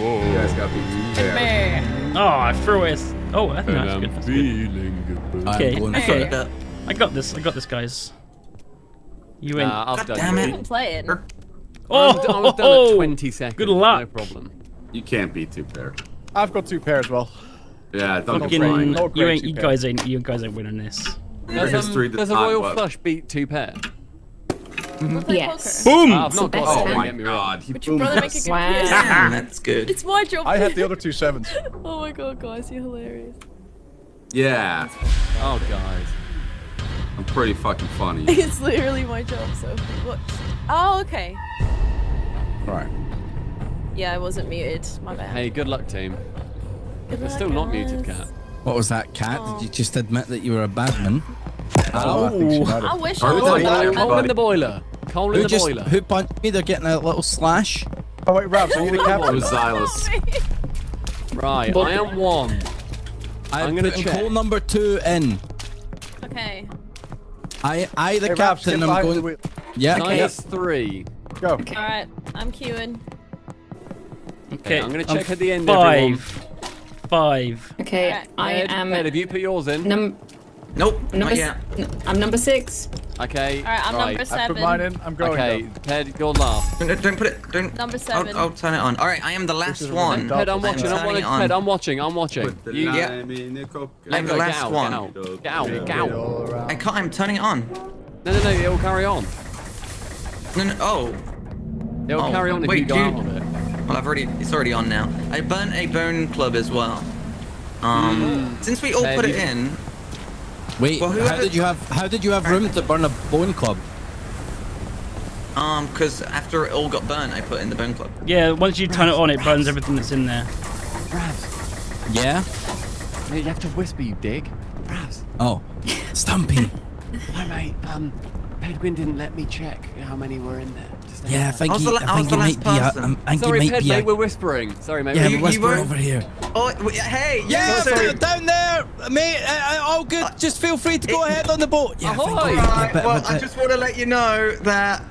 Whoa. You guys gotta be fair. Oh, I threw it. Oh, that's, And that's I'm good. That's good. feeling good. I'm Okay, going okay. for it. I got this. I got this, guys. You win. Nah, I've God done damn it. I'm playing. I'm, oh, d- I was done at 20 seconds. Good luck. No problem. You can't beat two pair. I've got two pairs, well. Yeah, don't Fucking, get you ain't. You guys ain't. You guys ain't winning this. Does, history um, does does a royal flush beat two pair? Wanna play Yes. Boom. I've not got Oh my get me wrong. god, he boomed brother make a good Wow. Damn, That's good. It's my job. I had the other two sevens. Oh my god, guys, you're hilarious. Yeah, Oh, guys. I'm pretty fucking funny. It's literally my job, so what? Oh, okay. Right. Yeah, I wasn't muted. My bad. Hey, good luck, team. Good You're luck, still not muted. Cat. What was that, cat? Did you just admit that you were a badman? Oh, I think she I wish I we was. doing that? a Coal in the boiler. Coal in Who the just boiler. who punched me? They're getting a little slash. Oh, wait, Ravs, are you the It captain? was Xylus. Right, I am one. I'm I'm gonna check. Call number two in. Okay. I, I, the Hey, Ravs, get captain. I'm behind the going. Yeah. Nice three. Go. Alright, I'm queuing. Okay, I'm gonna I'm check at the end, Five. Five. Okay, Alright, I Ed, am Ed, have you put yours in? num nope, number. Oh, s- yeah. n- I'm number six. Okay. Alright, I'm right. number I put mine in. I'm going. Okay, though. Ped, you're last. Don't, don't put it. Don't. Number I'll, seven. I'll turn it on. All right, I am the last one. Dumb. Ped, I'm watching. I'm turning watching. it on. Ped, I'm watching. I'm watching. You, Yeah. the. I'm the Get last out, one. Get out. Get out. Get out. I can't. I'm turning it on. No, no, no. It'll carry on. No, no. Oh. It'll Oh, carry on if wait, you go do out of it. Well, I've already. It's already on now. I burnt a bone club as well. Um. Since we all Hey, put it you- in. Wait. Well, how did you have? How did you have room to burn a bone club? Um. Because after it all got burnt, I put in the bone club. Yeah, once you turn it on, it burns everything that's in there. Ravs. Yeah. Yeah, you have to whisper, you dig. Ravs. Oh, Stumpy. Hi, mate. Um, Pedguin didn't let me check how many were in there. Just Yeah, thank you. I was he, the la- I I was think the he last might be. A, um, I think Sorry, he might Ped, be. mate, A, we're whispering. Sorry, mate. yeah, we're you- we're whispering were- over here. Oh, hey. Yeah, sorry. down there, mate. Uh, uh, all good. Just feel free to go it- ahead on the boat. Yeah, I Ahoy! we might be a Alright, bit of well, a I bit- just want to let you know that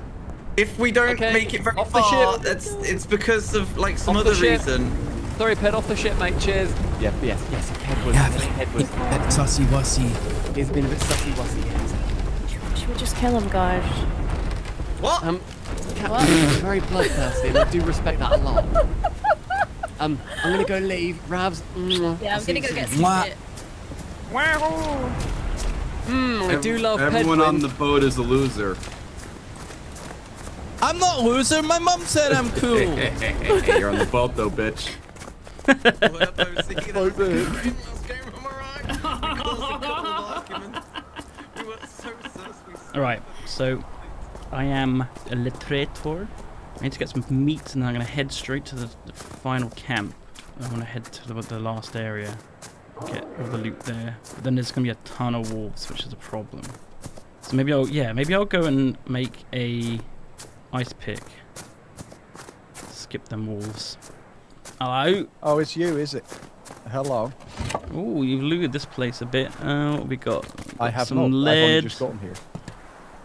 if we don't Okay, make it very off the far, ship. it's it's because of like some Off other reason. Sorry, Ped, off the ship, mate. Cheers. Yeah, yes, yes. Ped was. Yeah, I Ped think was. a sussy wussy. He's been a bit sussy wussy. Should we just kill him, guys? What? Um, Captain, What? you're very bloodthirsty, and I do respect that a lot. Um, I'm gonna go leave. Ravs. mwah. Yeah, I'm gonna go get soon. some Mwah. shit. Hmm, I do love Everyone Pedguin. on the boat is a loser. I'm not a loser. My mom said I'm cool. You're on the boat though, bitch. What up, OC? That's great. Let's go, am I right? We caused a couple of arguments. We were so sus. We All right, so I am a literator. I need to get some meat, and then I'm gonna head straight to the, the final camp. I want to head to the, the last area, get all the loot there. But then there's gonna be a ton of wolves, which is a problem. So maybe I'll yeah, maybe I'll go and make a ice pick. Skip them wolves. Hello. Oh, it's you, is it? Hello. Oh, you've looted this place a bit. Uh, what we got? I Got have some not. I've only just gotten here.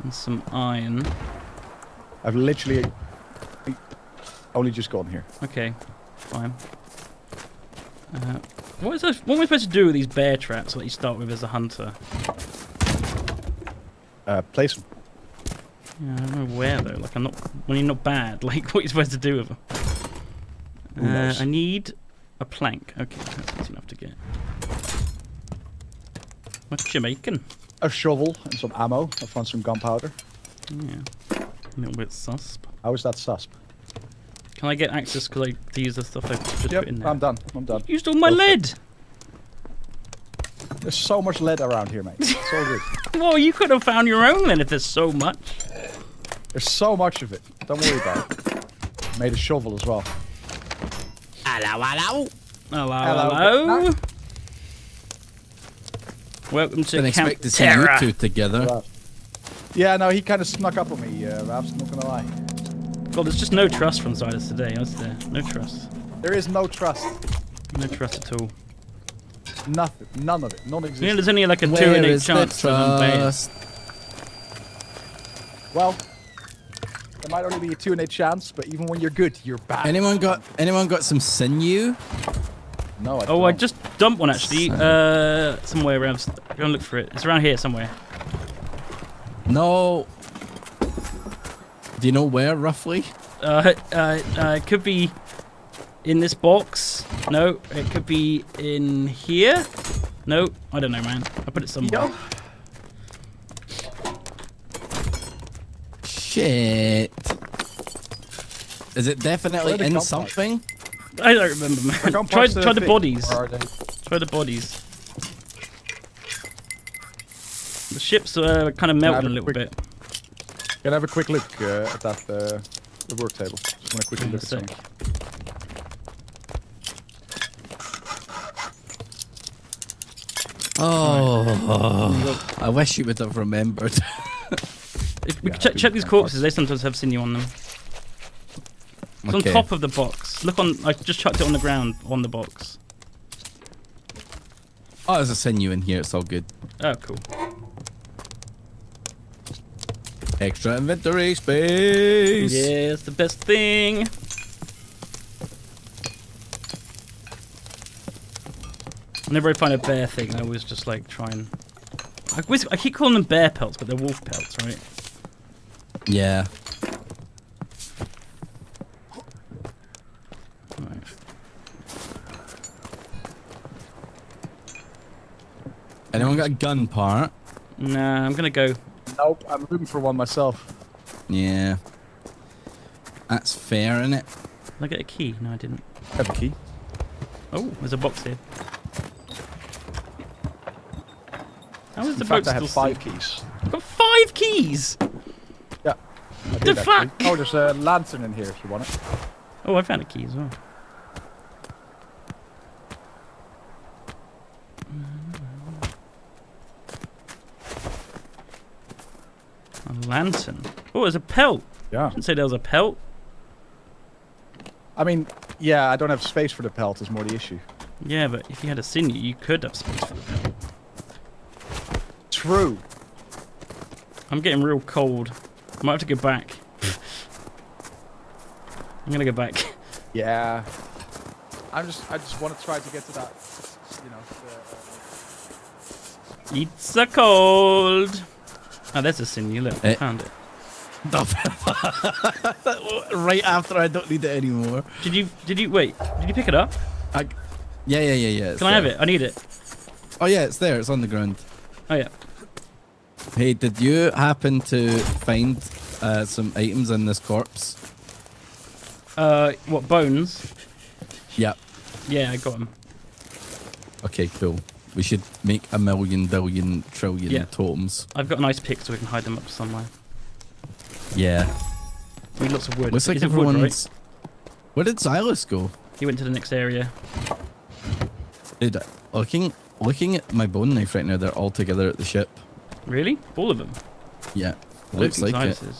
And some iron. I've literally only just gone here. Okay, fine. Uh, what is this, what am I supposed to do with these bear traps that you start with as a hunter? Uh, place them. Yeah, I don't know where though. Like I'm not when you're not bad. Like what you're you supposed to do with them? Uh? I need a plank. Okay, that's enough to get. What you making? A shovel and some ammo. I found some gunpowder. Yeah, a little bit susp. How is that susp? Can I get access because I to use the stuff I just Yep, put in there? I'm done. I'm done. Used all my Go for it. lead. There's so much lead around here, mate. It's so good. Well, you could have found your own then if there's so much. There's so much of it. Don't worry about it. Made a shovel as well. Hello, hello. Hello, Hello. hello. Welcome to Didn't Camp expect to see you two together. Right. Yeah, no, he kind of snuck up on me, uh, Ravs, not gonna lie. God, there's just no trust from Silas today, is there? No trust. There is no trust. No trust at all. Nothing. None of it. You know, Non-existent. there's only like a two Where in eight is the chance of them trust? Well, There might only be a two in eight chance, but even when you're good, you're bad. Anyone got anyone got some sinew? No, I Oh, I don't. just dumped one actually. Uh, somewhere around. Go and look for it. It's around here somewhere. No. Do you know where roughly? Uh, uh, uh, it could be in this box. No, it could be in here. No, I don't know, man. I put it somewhere. Shit. Is it definitely in something? parts? Something? I don't remember, The man. gun try, parts, uh, try the bodies. or are they- Try the bodies. The ship's uh, kind of melting a a little quick- bit. Can I have a quick look uh, at that uh, the work table? Just want to quickly look a at something. sec. Oh, I wish you would have remembered. If we Yeah, could check, check these corpses, they sometimes have sinew on them. It's Okay. on top of the box. Look on. I just chucked it on the ground on the box. Oh, there's a sinew in here. It's all good. Oh, cool. Extra inventory space. Yeah, it's the best thing. Whenever I find a bear thing, I always just like try and. I, always, I keep calling them bear pelts, but they're wolf pelts, right? Yeah. right. Anyone got a gun part? Nah, I'm gonna go. Nope, I'm looking for one myself. Yeah. That's fair, isn't it? Did I get a key? No, I didn't. I have a key. Oh, there's a box here. How is the fact, boat I have still five sealed? keys. I've got five keys. Yeah. The did, actually. fuck? Oh, there's a lantern in here if you want it. Oh, I found a key as well. Lantern. Oh, there's a pelt. Yeah. I Didn't say there was a pelt. I mean, yeah, I don't have space for the pelt is more the issue. Yeah, but if you had a sinew, you could have space for the pelt. True. I'm getting real cold. I might have to go back. I'm gonna go back. Yeah. I'm just, I just want to try to get to that, you know, the, uh, It's a cold. Oh, there's a sinew. Look, I Eh. found it. right after I don't need it anymore. Did you? Did you wait? Did you pick it up? I, yeah, yeah, yeah, yeah. Can I have it? I need it. Oh yeah, it's there. It's on the ground. Oh yeah. Hey, did you happen to find uh, some items in this corpse? Uh, what bones? Yeah. Yeah, I got them. Okay, cool. We should make a million, billion, trillion Yeah. totems. I've got an ice pick so we can hide them up somewhere. Yeah. We need lots of wood. Looks like Is it wood, everyone's. right? Where did Silas go? He went to the next area. Dude, looking looking at my bone knife right now, they're all together at the ship. Really? All of them? Yeah. Looks like think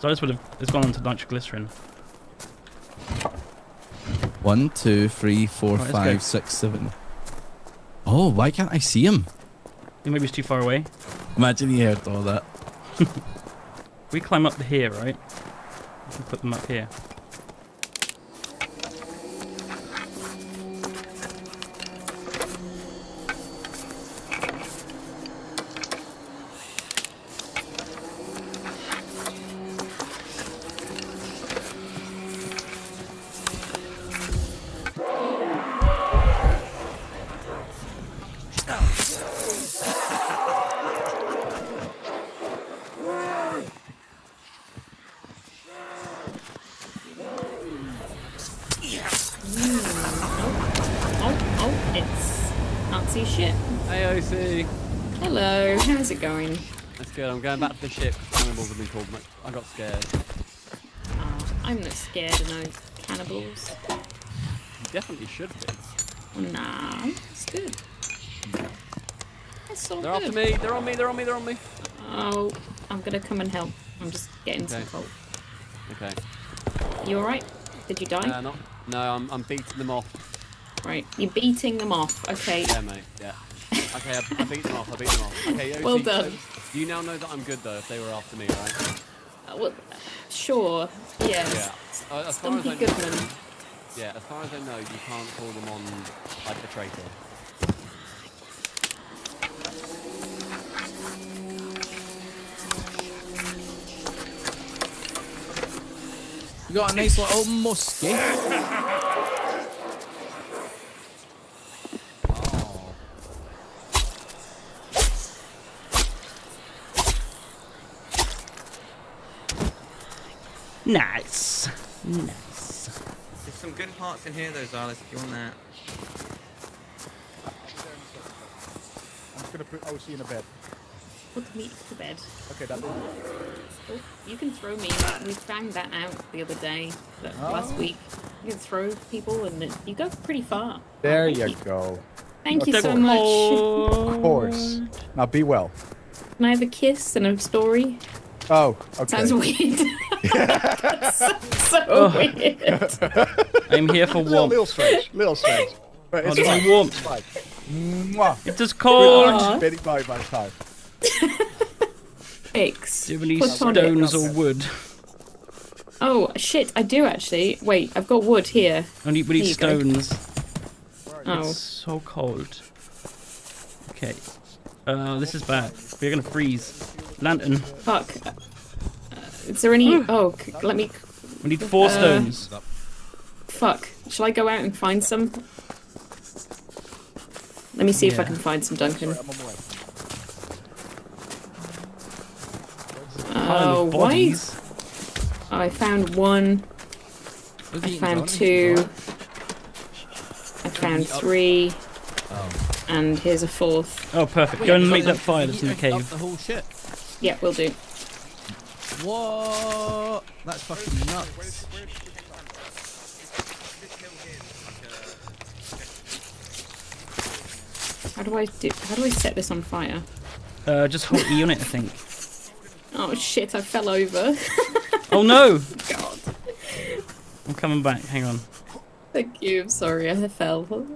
Silas would have. It's gone on to nitroglycerin. One, two, three, four, Right, let's five, go. six, seven. Oh, why can't I see him? Maybe he's too far away. Imagine he heard all that. We climb up here, right? We can put them up here. It's see shit. AOC. Hello, how's it going? That's good. I'm going back to the ship. Cannibals have been called. I got scared. Oh, I'm not scared of no cannibals. You definitely should be. Nah, it's good. It's all They're good. after me. They're on me. They're on me. They're on me. Oh, I'm gonna come and help. I'm just getting some Okay. cold. Okay. You alright? Did you die? Uh, not. No, I'm, I'm beating them off. Right, you're beating them off. Okay. Yeah, mate. Yeah. Okay, I, I beat them off. I beat them off. Okay. OC, Well done. So you now know that I'm good though. If they were after me, right? well, sure. Yes. Yeah. Uh, as far as Stumpy I know, Goodman. yeah, as far as I know, you can't call them on like a traitor. You got a nice little muskie. Nice. Nice. There's some good parts in here though, Xylis, if you want that. I'm just gonna put OC in a bed. Put me to bed. Okay, that. Oh, you can throw me. We found that out the other day, but last Oh. week. You can throw people and it, you go pretty far. There you you. go. Thank you so course. much. Of course. Now be well. Can I have a kiss and a story? Oh, okay. Sounds weird. so, so weird. I'm here for little, little strange. Little strange. But Oh, it's there's fine. no warmth. It's fine. Mwah. It is cold. Aw. Very bye by the time. Fix. Do you have any Platonic. stones or wood? Oh shit! I do actually. Wait, I've got wood here. I need, we need Here stones. Oh, It's so cold. Okay. Uh, this is bad. We're gonna freeze. Lantern. fuck. Is there any? Oh, c- let me. We need four Uh, stones. Fuck. Shall I go out and find some? Let me see if I can find some, Duncan. I'm on my way. Pile Oh, of why? I found one. I found two. I found three. Oh. And here's a fourth. Oh, perfect. Go and make that fire that's in the cave. The. Yeah, we'll do. What? That's fucking nuts. This hill here is like a... How do I do? How do I set this on fire? Uh, just hold E on it, I think. Oh shit! I fell over. Oh no! God. I'm coming back. Hang on. Thank you. I'm sorry. I fell.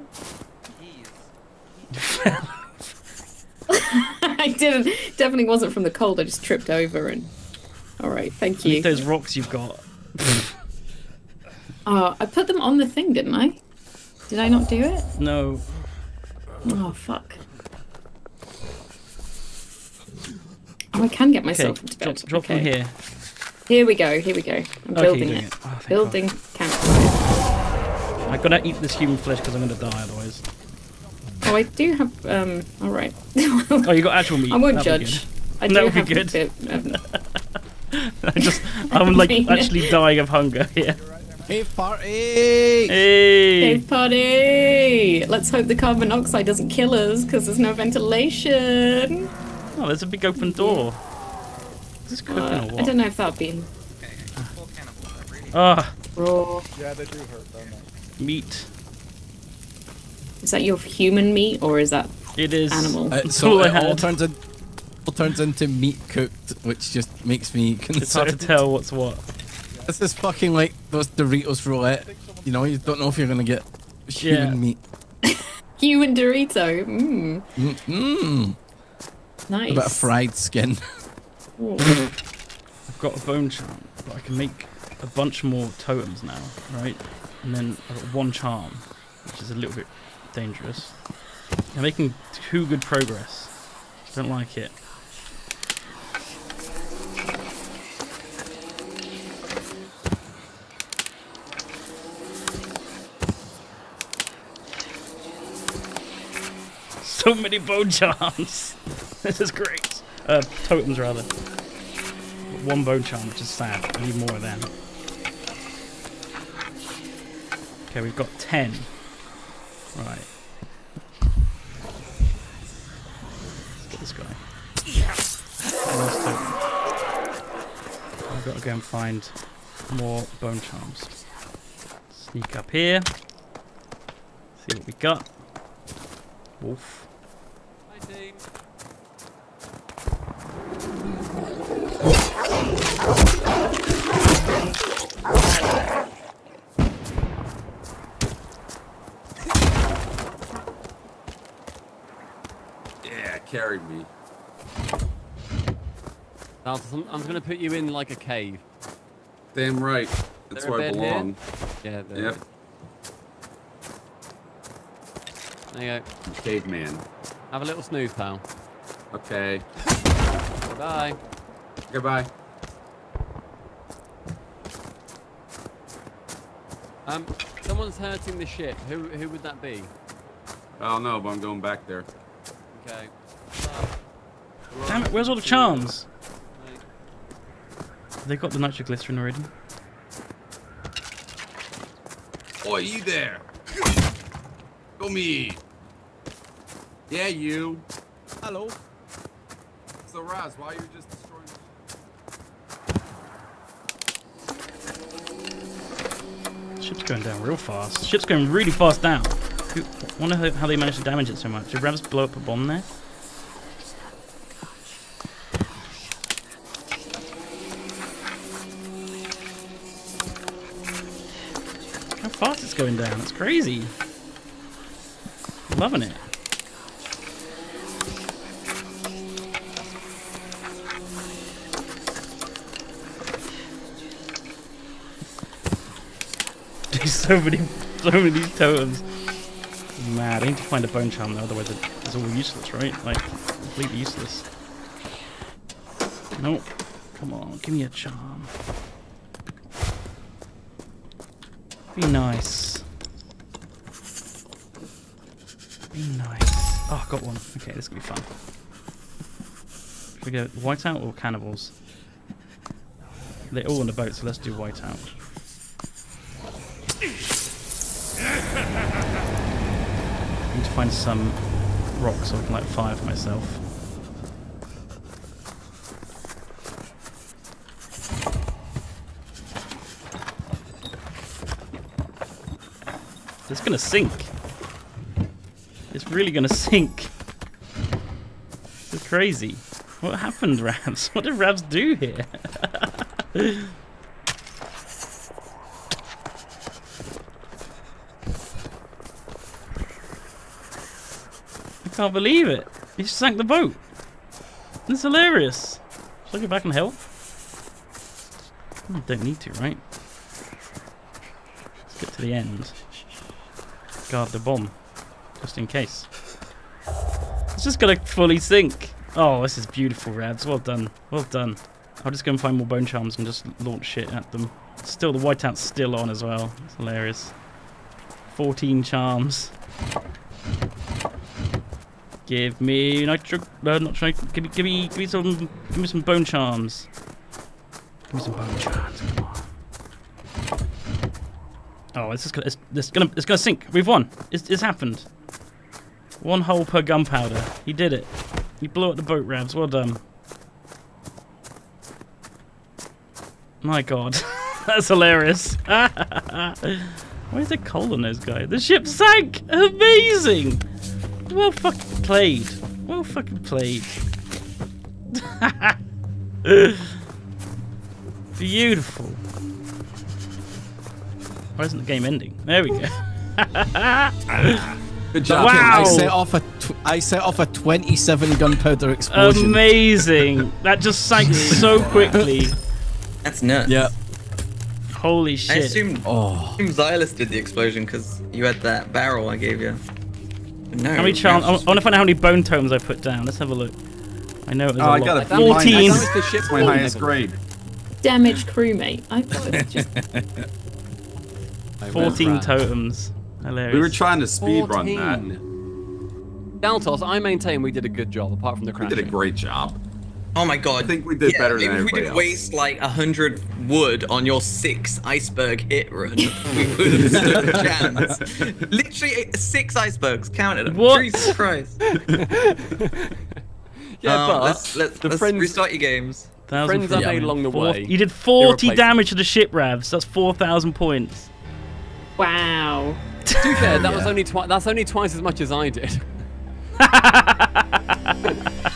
I didn't. Definitely wasn't from the cold. I just tripped over and. All right. Thank you. Those rocks you've got. Oh, I put them on the thing, didn't I? Did I not do it? No. Oh fuck. Oh, I can get Okay, myself into drop, bed. drop okay. from here. Here we go. Here we go. I'm Okay, building it. it. Oh, building campfire. I gotta eat this human flesh because I'm gonna die otherwise. Oh, I do have. Um. All right. Oh, you got actual meat. I won't That'd be judge. I That do would be good. bit. Um, good. I just, I'm like actually dying of hunger here. Hey, party! Hey! Cave party! Let's hope the carbon monoxide doesn't kill us because there's no ventilation. Oh, there's a big open door. Is this cooking Uh, or I don't know if that'll be Okay, four cannibals, that really... Ah, raw. Yeah, they do hurt, don't they? meat. Is that your human meat or is that It is. animal? Uh, so all I it all turns in, all turns into meat cooked, which just makes me It's hard to tell what's what. This is fucking like those Doritos roulette. You know, you don't know if you're gonna get human Yeah. meat. Human Dorito. Mmm. Mmm. Nice. A bit of fried skin. I've got a bone charm, but I can make a bunch more totems now, right? And then I've got one charm, which is a little bit dangerous. I'm making too good progress. Don't like it. So many bone charms. this is great. Uh, totems rather. One bone charm, which is sad. I need more of them. Okay, we've got ten. Right. Let's get this guy. I've got to go and find more bone charms. Sneak up here. See what we got. Wolf. Yeah, carried me. I'm, to put you in like a cave. Damn right. That's where I bed here? belong. Yeah, there. Yep. There you go. Caveman. Have a little snooze, pal. Okay. Bye. Goodbye. Um, someone's hurting the ship. Who who would that be? I don't know, but I'm going back there. Okay. Damn it, where's all the charms? They got the nitroglycerin already. Oi, you there? Go me. Yeah, you. Hello. So, Raz, why are you just destroying? Ship's going down real fast. Ship's going really fast down. Who- Wonder how how they managed to damage it so much. Did Ravs blow up a bomb there? How fast it's going down. It's crazy. Loving it. There's so many, so many totems. Mad. I need to find a bone charm though, otherwise it's all useless, right? Like, completely useless. Nope. Come on, give me a charm. Be nice. Be nice. Ah, oh, I got one. Okay, this could be fun. Should we go whiteout or cannibals? They're all on the boat, so let's do whiteout. I need to find some rocks so I can light fire for myself. It's gonna sink. It's really gonna sink. It's crazy. What happened, Ravs? What did Ravs do here? I can't believe it. He sank the boat. It's hilarious. Should I go back and help? Hmm, don't need to, right? Let's get to the end. Guard the bomb, just in case. It's just gonna fully sink. Oh, this is beautiful, Rads. Well done. Well done. I'll just go and find more bone charms and just launch shit at them. Still, the whiteout's still on as well. It's hilarious. 14 charms. Give me nitro. No, not trying. Give me, give me, give me some, give me some bone charms. Give me some bone charms. Oh, this is gonna, it's, it's gonna, it's gonna sink. We've won. It's, it's happened. One hole per gunpowder. He did it. He blew up the boat ramps. Well done. My God, that's hilarious. Where's the coal on those guys? The ship sank. Amazing. Well fucking played. Well fucking played. Beautiful. Why isn't the game ending? There we go. Good job. Wow. I set off a tw- I set off a 27 gunpowder explosion. Amazing. That just sank so quickly. That's nuts. Yeah. Holy shit. I shit. assumed, Oh. assumed Xylus did the explosion because you had that barrel I gave you. But no. How many charms? I want to find out how many bone tomes I put down. Let's have a look. I know it was Oh, a I lot. got a That B was- minus. Fourteen. That was the ship's my highest grade. Damaged crewmate. I thought it was just I 14 ran. totems. Hilarious. We were trying to speed run that. 14. Daltos, I maintain we did a good job, apart from the We crashing. did a great job. Oh my god. I think we did yeah, better than If we didn't else. waste like a hundred wood on your six iceberg hit run, we would have stood a chance. Literally eh, six icebergs counted. them. What? Jesus Christ. Yeah, Um, but let's, let's, the let's friends, restart your games. Friends I from- made along the Four- way. You did 40 damage to the ship, Ravs. That's 4,000 points. Wow. to be fair, that was only twi- that's only twice as much as I did.